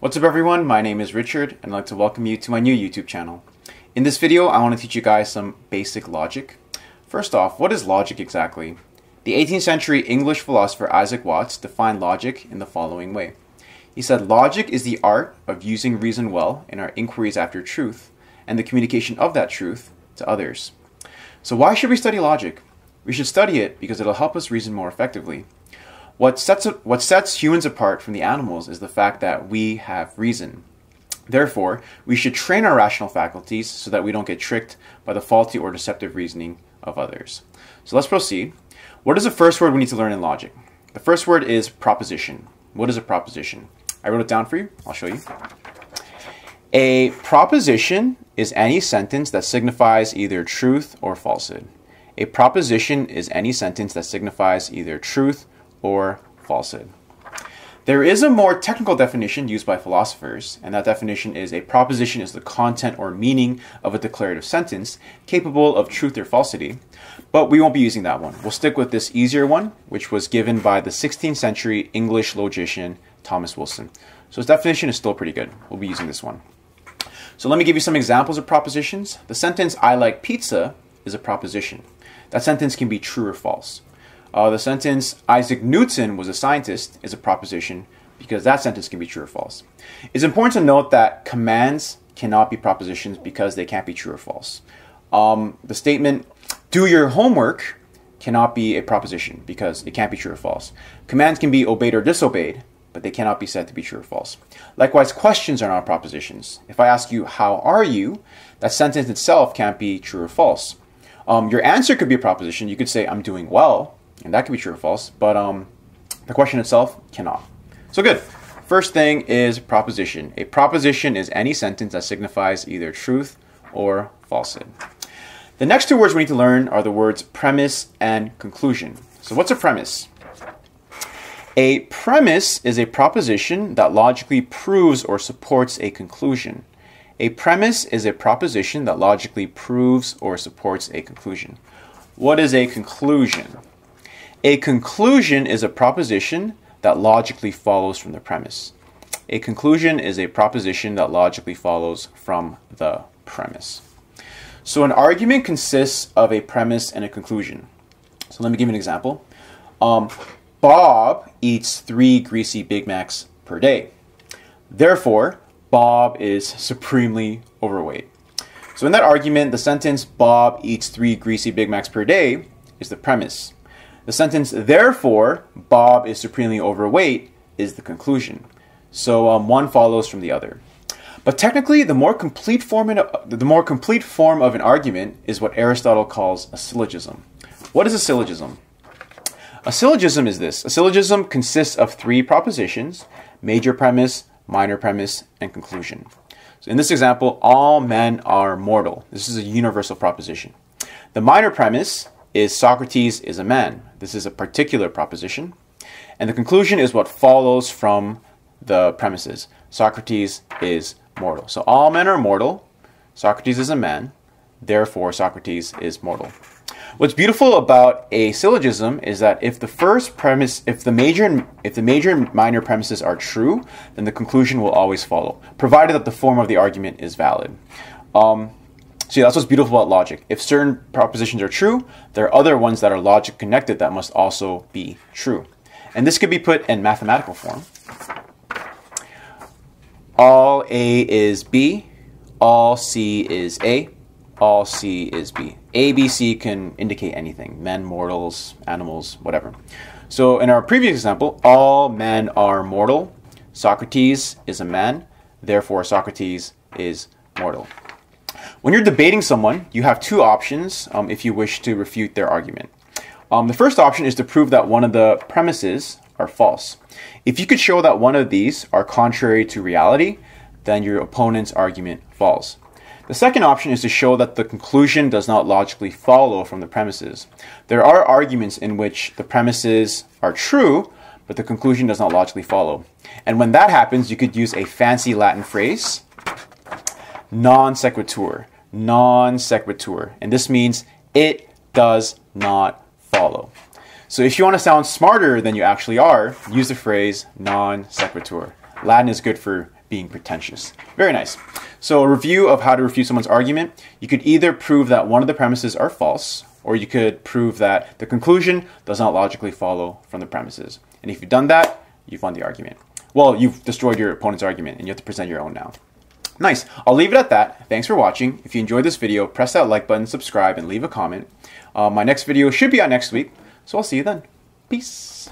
What's up everyone, my name is Richard and I'd like to welcome you to my new YouTube channel. In this video, I want to teach you guys some basic logic. First off, what is logic exactly? The 18th century English philosopher Isaac Watts defined logic in the following way. He said, Logic is the art of using reason well in our inquiries after truth and the communication of that truth to others. So why should we study logic? We should study it because it'll help us reason more effectively. What sets, what sets humans apart from the animals is the fact that we have reason. Therefore, we should train our rational faculties so that we don't get tricked by the faulty or deceptive reasoning of others. So let's proceed. What is the first word we need to learn in logic? The first word is proposition. What is a proposition? I wrote it down for you. I'll show you. A proposition is any sentence that signifies either truth or falsehood. A proposition is any sentence that signifies either truth or falsehood. There is a more technical definition used by philosophers, and that definition is a proposition is the content or meaning of a declarative sentence capable of truth or falsity, but we won't be using that one. We'll stick with this easier one, which was given by the 16th century English logician Thomas Wilson. So his definition is still pretty good. We'll be using this one. So let me give you some examples of propositions. The sentence, I like pizza, is a proposition. That sentence can be true or false. Uh, the sentence, Isaac Newton was a scientist, is a proposition because that sentence can be true or false. It's important to note that commands cannot be propositions because they can't be true or false. Um, the statement, do your homework, cannot be a proposition because it can't be true or false. Commands can be obeyed or disobeyed, but they cannot be said to be true or false. Likewise, questions are not propositions. If I ask you, how are you, that sentence itself can't be true or false. Um, your answer could be a proposition. You could say, I'm doing well, and that could be true or false, but um, the question itself cannot. So good. First thing is proposition. A proposition is any sentence that signifies either truth or falsehood. The next two words we need to learn are the words premise and conclusion. So what's a premise? A premise is a proposition that logically proves or supports a conclusion. A premise is a proposition that logically proves or supports a conclusion. What is a conclusion? A conclusion is a proposition that logically follows from the premise. A conclusion is a proposition that logically follows from the premise. So an argument consists of a premise and a conclusion. So let me give you an example. Um, Bob eats three greasy Big Macs per day. Therefore, Bob is supremely overweight. So in that argument, the sentence Bob eats three greasy Big Macs per day is the premise. The sentence, therefore, Bob is supremely overweight, is the conclusion. So um, one follows from the other. But technically, the more complete form in the more complete form of an argument is what Aristotle calls a syllogism. What is a syllogism? A syllogism is this. A syllogism consists of three propositions: major premise, minor premise, and conclusion. So in this example, all men are mortal. This is a universal proposition. The minor premise is Socrates is a man. This is a particular proposition. And the conclusion is what follows from the premises. Socrates is mortal. So all men are mortal. Socrates is a man. Therefore, Socrates is mortal. What's beautiful about a syllogism is that if the first premise, if the major and if the major and minor premises are true, then the conclusion will always follow, provided that the form of the argument is valid. Um, See, that's what's beautiful about logic. If certain propositions are true, there are other ones that are logic connected that must also be true. And this could be put in mathematical form. All A is B, all C is A, all C is B. A, B, C can indicate anything men, mortals, animals, whatever. So in our previous example, all men are mortal. Socrates is a man, therefore, Socrates is mortal. When you're debating someone, you have two options um, if you wish to refute their argument. Um, the first option is to prove that one of the premises are false. If you could show that one of these are contrary to reality, then your opponent's argument falls. The second option is to show that the conclusion does not logically follow from the premises. There are arguments in which the premises are true, but the conclusion does not logically follow. And when that happens, you could use a fancy Latin phrase non sequitur. Non sequitur. And this means it does not follow. So if you want to sound smarter than you actually are, use the phrase non sequitur. Latin is good for being pretentious. Very nice. So, a review of how to refute someone's argument. You could either prove that one of the premises are false, or you could prove that the conclusion does not logically follow from the premises. And if you've done that, you've won the argument. Well, you've destroyed your opponent's argument, and you have to present your own now. Nice. I'll leave it at that. Thanks for watching. If you enjoyed this video, press that like button, subscribe, and leave a comment. Uh, my next video should be out next week, so I'll see you then. Peace.